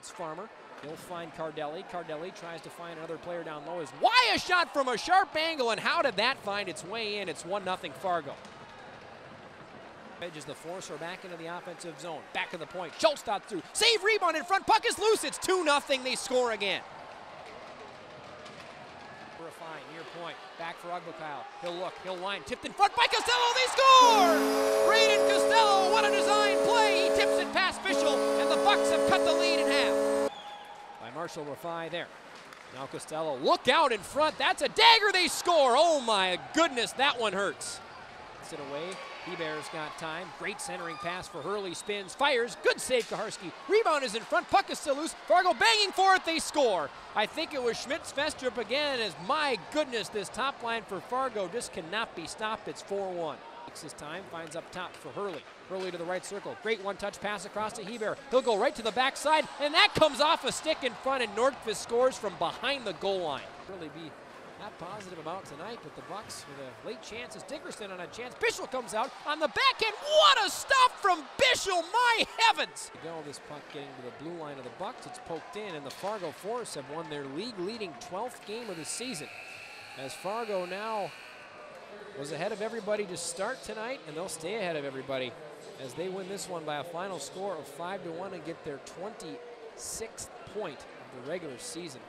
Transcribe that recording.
It's Farmer. He'll find Cardelli. Cardelli tries to find another player down low. Is why a shot from a sharp angle, and how did that find its way in? It's 1 0 Fargo. Edges the force or back into the offensive zone. Back to the point. Schultz thought through. Save rebound in front. Puck is loose. It's 2 0. They score again. For a fine, near point. Back for Ugbakyle. He'll look. He'll line. Tipped in front by Costello. They score! Braden Costello. What a design play. He tips it past Bischel, and the Bucs have cut the Marshall Rafai there. Now Costello. Look out in front. That's a dagger. They score. Oh my goodness. That one hurts. Gets it away. Hebert's got time. Great centering pass for Hurley. Spins, fires. Good save, Kaharski. Rebound is in front. Puck is still loose. Fargo banging for it. They score. I think it was Schmidt Svestrup again. As my goodness, this top line for Fargo just cannot be stopped. It's 4 1. His time, finds up top for Hurley. Hurley to the right circle. Great one touch pass across to Hebert. He'll go right to the backside, and that comes off a stick in front, and Nordqvist scores from behind the goal line. Really be not positive about tonight, but the Bucs with a late chance is Dickerson on a chance. Bischel comes out on the back end. What a stop from Bischel! My heavens! You Go this puck getting to the blue line of the Bucs. It's poked in, and the Fargo Force have won their league-leading 12th game of the season. As Fargo now was ahead of everybody to start tonight, and they'll stay ahead of everybody as they win this one by a final score of 5 to 1 and get their 26th point of the regular season.